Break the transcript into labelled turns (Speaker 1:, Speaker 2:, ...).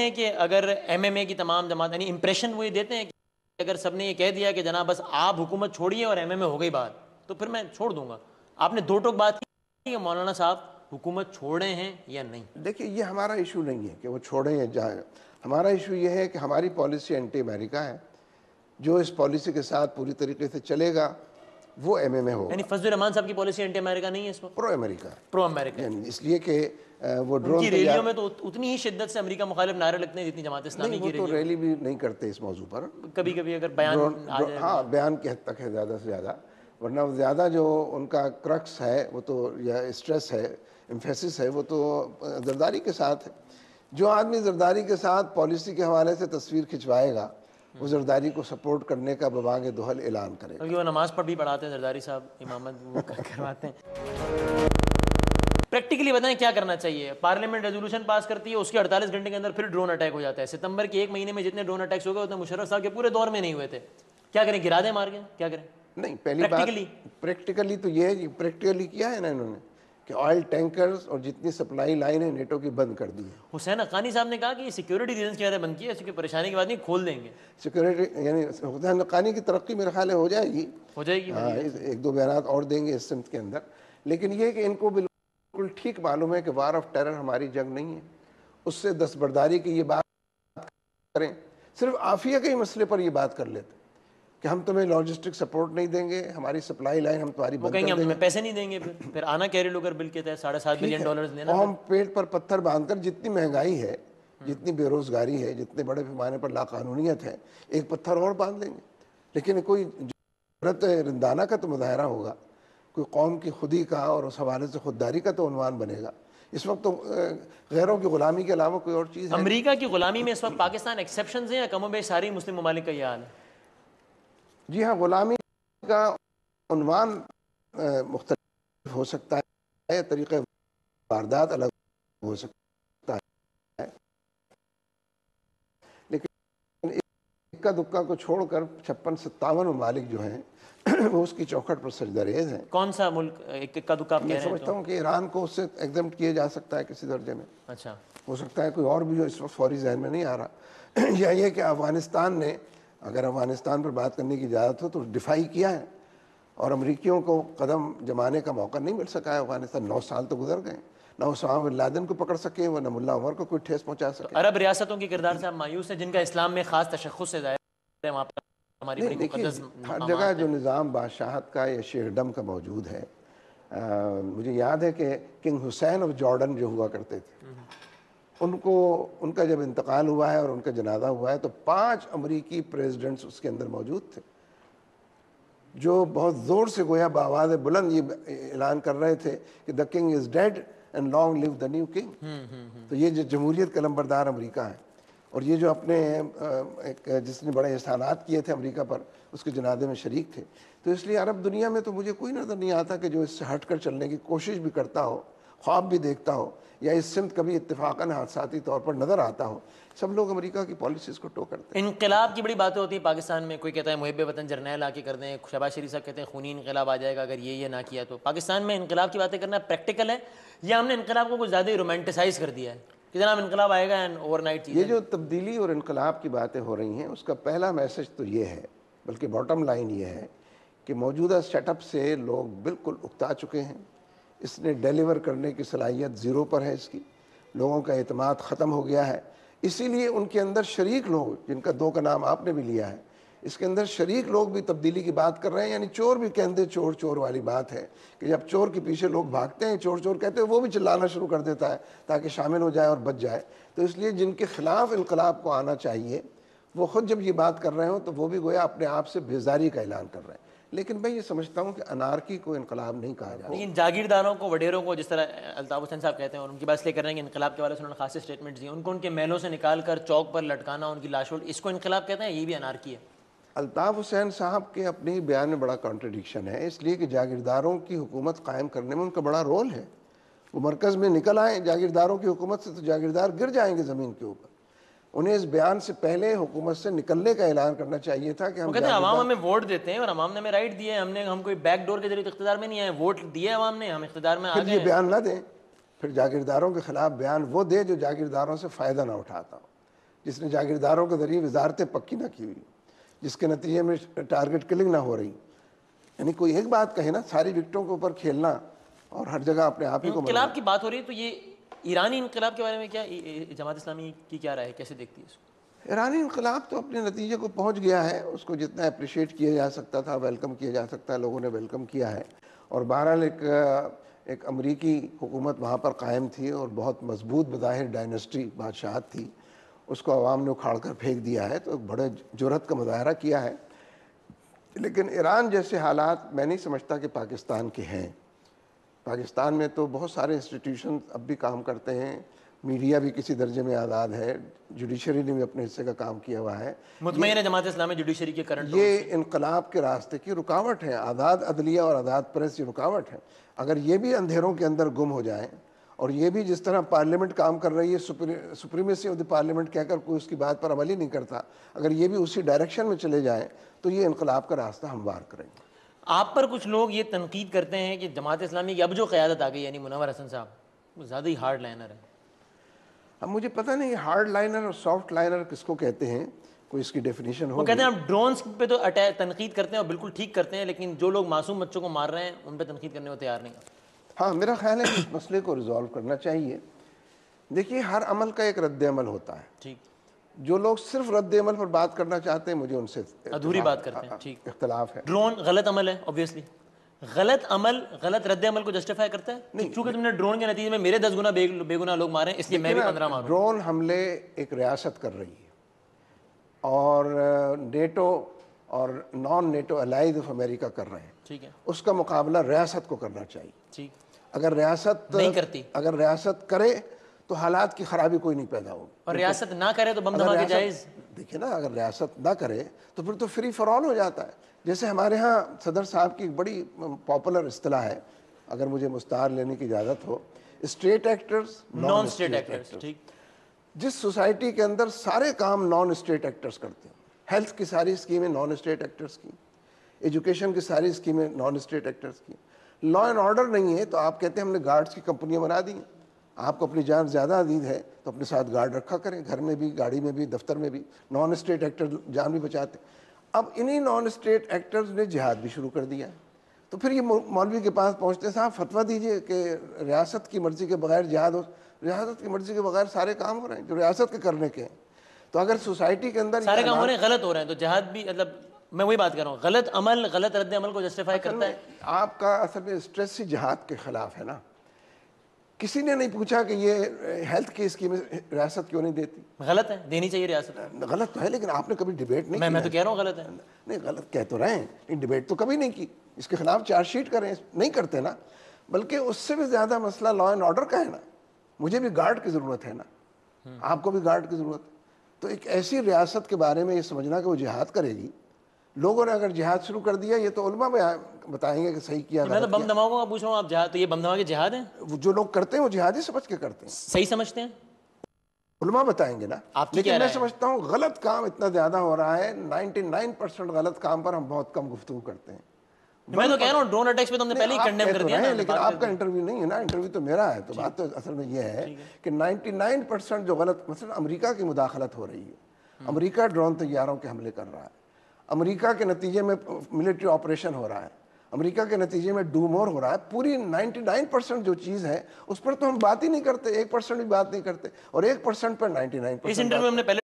Speaker 1: हैं कि अगर एमएमए की तमाम जमात, यानी इंप्रेशन वो ये देते हैं कि अगर सबने ये कह दिया कि जनाब बस आप हुकूमत छोड़िए और एमएमए हो गई बात तो फिर मैं छोड़ दूँगा। आपने दो टोक बात की मौलाना साहब हुकूमत छोड़े हैं या नहीं?
Speaker 2: देखिए, ये हमारा इशू नहीं है कि वो छोड़े या जाए। हमारा इशू ये है कि हमारी पॉलिसी एंटी अमेरिका है, जो इस पॉलिसी के साथ पूरी तरीके से चलेगा। वो एम एम ए होगा।
Speaker 1: यानी फजल रहमान साहब की पॉलिसी एंटी अमेरिका नहीं है इस वक्त?
Speaker 2: प्रो अमेरिका
Speaker 1: प्रो अमेरिका
Speaker 2: इसलिए कि वो ड्रोन
Speaker 1: रैलियों में तो उतनी ही शिद्दत से अमेरिका मुखालिफ नारे लगते हैं जितनी जमात इस्लामी की
Speaker 2: तो रैली भी नहीं करते इस मौजू पर।
Speaker 1: कभी कभी अगर बयान
Speaker 2: हाँ बयान के हद तक है ज़्यादा से ज़्यादा। वरना ज़्यादा जो उनका क्रक्स है वो तो या स्ट्रेस है इम्फेसिस है वो तो जरदारी के साथ है। जो आदमी जरदारी के साथ पॉलिसी के हवाले से तस्वीर खिंचवाएगा वो जरदारी को सपोर्ट करने का बबांग दोहल ऐलान करेगा।
Speaker 1: क्योंकि वो नमाज़ पढ़ भी पढ़ाते हैं जरदारी साहब इमामत वो करवाते हैं। प्रैक्टिकली बताएँ क्या करना चाहिए? पार्लियामेंट रेजोल्यूशन पास करती है उसके 48 घंटे के अंदर फिर ड्रोन अटैक हो जाता है। सितंबर के एक महीने में जितने ड्रोन अटैक्स हो गए उतने मुशर्रफ साहब के पूरे दौर में नहीं हुए थे। क्या करें गिरा दें मार के क्या करें?
Speaker 2: नहीं पहली बात? प्रैक्टिकली तो ये है प्रैक्टिकली किया है ना इन्होंने। कि ऑयल टैंकर्स और जितनी सप्लाई लाइन है नेटो की बंद कर दी है।
Speaker 1: हुसैन अकानी साहब ने कहा कि सिक्योरिटी रीजन की बंद किया इसकी परेशानी की बात नहीं खोल देंगे।
Speaker 2: सिक्योरिटी यानी हुसैन नकानी की तरक्की मेरे ख्याल हो जाएगी।
Speaker 1: हो जाएगी
Speaker 2: हाँ एक दो बयान और देंगे इस सिमत के अंदर। लेकिन ये कि इनको बिल्कुल ठीक मालूम है कि वार ऑफ़ टेरर हमारी जंग नहीं है। उससे दस्तबरदारी की ये बात करें। सिर्फ़ आफिया के ही मसले पर ये बात कर लेते कि हम तुम्हें लॉजिस्टिक सपोर्ट नहीं देंगे हमारी सप्लाई लाइन हम तुम्हारी बंद
Speaker 1: कहेंगे
Speaker 2: कर
Speaker 1: हम तुम्हें पैसे नहीं देंगे फिर। फिर आना कैरी लोगर बिल के तहत साढ़े सात बिलियन डॉलर देना
Speaker 2: हम पेट पर पत्थर बांधकर जितनी महँगाई है जितनी बेरोजगारी है जितने बड़े पैमाने पर लाकानूनीत है एक पत्थर और बाँध लेंगे। लेकिन कोई ज़रूरत रिंदाना का तो मुजाहरा होगा। कोई कौम की खुदी का और उस हवाले से खुददारी का तो उनवान बनेगा। इस वक्त तो गैरों की गुलामी के अलावा कोई और चीज़
Speaker 1: अमेरिका की गुलामी में इस वक्त पाकिस्तान एक्सेप्शन है या कमो बेश सारी मुस्लिम ममालिक का ये हाल है?
Speaker 2: जी हाँ गुलामी का उनवान मुख्तलिफ़ हो सकता है तरीक़ वारदात अलग हो सकता है। लेकिन इक्का दुक्का को छोड़कर छप्पन सत्तावन ममालिक जो हैं वो उसकी चौखट पर सजदरेज हैं।
Speaker 1: कौन सा मुल्क इक्का दुक्का
Speaker 2: मैं समझता हूँ कि ईरान को उससे एग्ज़ाम किया जा सकता है किसी दर्जे में।
Speaker 1: तो? अच्छा।
Speaker 2: हो सकता है कोई और भी जो इस वक्त फौरी जहन में नहीं आ रहा। या ये कि अफ़गानिस्तान ने अगर अफ़गानिस्तान पर बात करने की इजाज़त हो तो डिफाई किया है। और अमरीकियों को कदम जमाने का मौका नहीं मिल सका है। अफ़गानिस्तान नौ साल तो गुजर गए। ना उसामा बिन लादेन को पकड़ सके व न मुल्ला उमर को कोई ठेस पहुँचा सके।
Speaker 1: अरब रियासतों के किरदार से मायूस है जिनका इस्लाम में खास तशखुस से है वहाँ पर हमारी
Speaker 2: हर जगह जो निज़ाम बादशाहत का या शेरडम का मौजूद है आ, मुझे याद है कि किंग हुसैन ऑफ़ जॉर्डन जो हुआ करते थे। उनको उनका जब इंतकाल हुआ है और उनका जनाजा हुआ है तो पाँच अमरीकी प्रेसिडेंट्स उसके अंदर मौजूद थे जो बहुत ज़ोर से गोया बावाज बुलंद ये ऐलान कर रहे थे कि the king is dead and long live the new king. तो ये जो जमहूरियत का लंबरदार अमरीका है और ये जो अपने एक जिसने बड़े एहसानात किए थे अमेरिका पर उसके जनाजे में शरीक थे। तो इसलिए अरब दुनिया में तो मुझे कोई नज़र नहीं आता कि जो इससे हट कर चलने की कोशिश भी करता हो ख्वाब भी देखता हो या इस सिमत कभी इतफाक़न हादसाती तौर पर नज़र आता हो सब लोग अमेरिका की पॉलिसीज़ को टो करते हैं।
Speaker 1: इनकलाब की बड़ी बातें होती हैं। पाकिस्तान में कोई कहता है मुहब वतन जर्नैल आके कर दें शहबाज शरीफ साहब कहते हैं खूनी इनकलाब आ जाएगा अगर ये ये ना किया। तो पाकिस्तान में इनकलाब की बातें करना प्रैक्टिकल है या हमने इनकलाब को कुछ ज़्यादा ही रोमांटिसाइज कर दिया है? कि जनाब इनकलाब आएगा एंड ओवरनाइट
Speaker 2: ये जो तब्दीली और इनकलाब की बातें हो रही हैं उसका पहला मैसेज तो ये है बल्कि बॉटम लाइन ये है कि मौजूदा सेटअप से लोग बिल्कुल उकता चुके हैं। इसने डिलीवर करने की सलाहियत ज़ीरो पर है इसकी। लोगों का अतमाद ख़त्म हो गया है। इसीलिए उनके अंदर शरीक लोग, जिनका दो का नाम आपने भी लिया है, इसके अंदर शरीक लोग भी तब्दीली की बात कर रहे हैं, यानी चोर भी कहते चोर चोर वाली बात है कि जब चोर के पीछे लोग भागते हैं, चोर चोर कहते हैं, वो भी चिल्लाना शुरू कर देता है ताकि शामिल हो जाए और बच जाए। तो इसलिए जिनके खिलाफ इनकलाब को आना चाहिए, वो खुद जब ये बात कर रहे हो तो वो भी गोया अपने आप से बेजारी का ऐलान कर रहे हैं। लेकिन मैं ये समझता हूँ कि अनारकी को इनकलाब नहीं कहा जाता।
Speaker 1: लेकिन जागीरदारों को वडेरों को जिस तरह अल्ताफ हुसैन साहब कहते हैं और उनकी बात इसलिए कर रहे हैं कि इनकलाब के वाले से उन्होंने खास स्टेटमेंट दिए उनको उनके महलों से निकाल कर चौक पर लटकाना उनकी लाशों इसको इनकलाब कहते हैं? ये भी अनारकी है।
Speaker 2: अल्ताफ़ हुसैन साहब के अपने बयान में बड़ा कॉन्ट्रडिक्शन है इसलिए कि जागीरदारों की हुकूमत कायम करने में उनका बड़ा रोल है। वो मरकज़ में निकल आए जागीरदारों की हुकूमत से तो जागीरदार गिर जाएँगे ज़मीन के ऊपर। उन्हें इस बयान से पहले हुकूमत से निकलने का ऐलान करना चाहिए था कि हम
Speaker 1: कहते हैं अवाम हमें वोट देते हैं और अवाम ने हमें राइट दिए हैं, हमने हम कोई बैक डोर के ज़रिए तो इख्तिदार में नहीं आए। वोट दिए अवाम ने हम इख्तिदार में
Speaker 2: फिर ये बयान ना दें। फिर जागीरदारों के खिलाफ बयान वो दे जो जागीरदारों से फ़ायदा ना उठाता हो। जिसने जागीरदारों के ज़रिए वजारतें पक्की ना की हुई जिसके नतीजे में टारगेट किलिंग ना हो रही। यानी कोई एक बात कहे ना सारी विकटों के ऊपर खेलना और हर जगह अपने आप ही को
Speaker 1: की बात हो रही है तो ये ईरानी इनकलाब के बारे में क्या जमात इस्लामी की क्या राय है? कैसे देखती है इसको
Speaker 2: ईरानी इनकलाब तो अपने नतीजे को पहुँच गया है। उसको जितना अप्रिशिएट किया जा सकता था वेलकम किया जा सकता है, लोगों ने वेलकम किया है। और बहरहाल एक एक अमरीकी हुकूमत वहाँ पर कायम थी और बहुत मज़बूत बज़ाहिर डायनेस्टी बादशाहत थी। उसको आवाम ने उखाड़ कर फेंक दिया है तो बड़े ज़रूरत का मुजाहरा किया है। लेकिन ईरान जैसे हालात मैं नहीं समझता कि पाकिस्तान के हैं। पाकिस्तान में तो बहुत सारे इंस्टीट्यूशन अब भी काम करते हैं। मीडिया भी किसी दर्जे में आज़ाद है। जुडिशरी ने भी अपने हिस्से का काम किया हुआ है।
Speaker 1: मुतमिन जमात इस्लामी जुडिशरी के करंट
Speaker 2: ये इनकलाब के रास्ते की रुकावट है। आज़ाद अदलिया और आज़ाद प्रेस की रुकावट है। अगर ये भी अंधेरों के अंदर गुम हो जाए और ये भी जिस तरह पार्लियामेंट काम कर रही है सुप्रीमेसी ऑफ़ द पार्लियामेंट कहकर कोई उसकी बात पर अमल ही नहीं करता अगर ये भी उसी डायरेक्शन में चले जाएँ तो ये इनकलाब का रास्ता हमवार करेंगे।
Speaker 1: आप पर कुछ लोग ये तनकीद करते हैं कि जमात इस्लामी की अब जो क़्यादत आ गई यानी मुनवर हसन साहब वो ज़्यादा ही हार्ड लाइनर है।
Speaker 2: अब मुझे पता नहीं हार्ड लाइनर और सॉफ्ट लाइनर किसको कहते हैं? कोई इसकी डेफिनेशन
Speaker 1: वो
Speaker 2: हो
Speaker 1: कहते हैं आप ड्रोन्स पे तो अटैक तनकीद करते हैं और बिल्कुल ठीक करते हैं लेकिन जो लोग मासूम बच्चों को मार रहे हैं उन पर तनकीद करने को तैयार नहीं
Speaker 2: हाँ। मेरा ख्याल है इस मसले को रिजॉल्व करना चाहिए। देखिए हर अमल का एक रद्द अमल होता है।
Speaker 1: ठीक।
Speaker 2: जो लोग सिर्फ़ रद्द अमल पर बात करना चाहते हैं मुझे उनसे
Speaker 1: अधूरी बात करते हैं ठीक।
Speaker 2: इख्तलाफ है।
Speaker 1: ड्रोन गलत अमल है ऑब्वियसली गलत अमल गलत रद्द अमल को जस्टिफाई करता है? नहीं। चूँकि तुमने ड्रोन के नतीजे में मेरे दस गुना बे- बेगुनाह लोग मारे इसलिए मैं भी पंद्रह मारूं।
Speaker 2: ड्रोन हमले एक रियासत कर रही है। और नेटो और non NATO allies of America कर रहे हैं।
Speaker 1: ठीक है।
Speaker 2: उसका मुकाबला रियासत को करना चाहिए।
Speaker 1: ठीक।
Speaker 2: अगर रियासत
Speaker 1: नहीं करती।
Speaker 2: अगर रियासत करे तो हालात की खराबी कोई नहीं पैदा होगी।
Speaker 1: और रियासत ना करे तो बम धमाके जायज़।
Speaker 2: देखिए ना अगर रियासत ना करे तो फिर तो फ्री फॉर ऑल हो जाता है। जैसे हमारे यहाँ सदर साहब की एक बड़ी पॉपुलर इस्तेलाह है अगर मुझे मुस्तार लेने की इजाज़त हो। State actors
Speaker 1: non state actors ठीक।
Speaker 2: जिस सोसाइटी के अंदर सारे काम नॉन स्टेट एक्टर्स करते हैं हेल्थ की सारी स्कीमें नॉन स्टेट एक्टर्स की एजुकेशन की सारी स्कीमें नॉन स्टेट एक्टर्स की। लॉ एंड ऑर्डर नहीं है तो आप कहते हैं हमने गार्ड्स की कंपनियाँ बना दी हैं। आपको अपनी जान ज़्यादा अज़ीज़ है तो अपने साथ गार्ड रखा करें घर में भी गाड़ी में भी दफ्तर में भी। नॉन स्टेट एक्टर जान भी बचाते अब इन्हीं नॉन स्टेट एक्टर्स ने जिहाद भी शुरू कर दिया। तो फिर ये मौलवी के पास पहुँचते हैं, साहब फतवा दीजिए कि रियासत की मर्ज़ी के बगैर जिहाद हो रियासत की मर्ज़ी के बगैर सारे काम हो रहे हैं जो रियासत के करने के हैं। तो अगर सोसाइटी के अंदर
Speaker 1: सारे काम हो रहे हैं गलत हो रहे हैं तो जहाद भी मतलब मैं वही बात कर रहा हूँ गलत अमल गलत रद्द अमल को जस्टिफाई करता है।
Speaker 2: आपका असल में स्ट्रेस ही जिहाद के खिलाफ है ना। किसी ने नहीं पूछा कि ये हेल्थ की स्कीम रियासत क्यों नहीं देती?
Speaker 1: गलत है देनी चाहिए रियासत।
Speaker 2: गलत तो है लेकिन आपने कभी डिबेट नहीं
Speaker 1: मैं मैं तो कह रहा हूँ गलत है।
Speaker 2: नहीं गलत कह तो रहे हैं लेकिन डिबेट तो कभी नहीं की। इसके खिलाफ चार्जशीट करें नहीं करते ना बल्कि उससे भी ज़्यादा मसला लॉ एंड ऑर्डर का है ना। मुझे भी गार्ड की ज़रूरत है ना। आपको भी गार्ड की ज़रूरत। है तो एक ऐसी रियासत के बारे में ये समझना कि वो जिहाद करेगी लोगों ने अगर जिहाद शुरू कर दिया ये तो उलमा बताएँगे कि सही किया
Speaker 1: मैं तो बम धमाकों का पूछ रहा हूँ आप जहाद तो ये बम धमाके जिहाद हैं?
Speaker 2: जो लोग करते हैं वो जिहादी समझ के करते हैं।
Speaker 1: सही समझते हैं?
Speaker 2: उलमा बताएँगे ना।
Speaker 1: आप
Speaker 2: लेकिन मैं समझता हूँ गलत काम इतना ज़्यादा हो रहा है 99 परसेंट गलत काम पर हम बहुत कम गुफ्तु करते हैं।
Speaker 1: मैं तो कह रहा हूँ ड्रोन अटैक्स पे तो हमने पहले ही कंडेम कर
Speaker 2: तो
Speaker 1: दिया
Speaker 2: हैं, लेकिन आपका इंटरव्यू नहीं है ना इंटरव्यू तो मेरा है तो बात तो असल में ये है कि 99 परसेंट जो गलत मसलन अमेरिका की मुदाखलत हो रही है। अमेरिका ड्रोन तैयारों के हमले कर रहा है। अमेरिका के नतीजे में मिलिट्री ऑपरेशन हो रहा है। अमेरिका के नतीजे में डूमोर हो रहा है। पूरी 99 परसेंट जो चीज़ है उस पर तो हम बात ही नहीं करते एक परसेंट भी बात नहीं करते और एक परसेंट पर 99
Speaker 1: नाइन इंटरव्यू हमने पहले